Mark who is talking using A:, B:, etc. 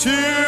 A: To.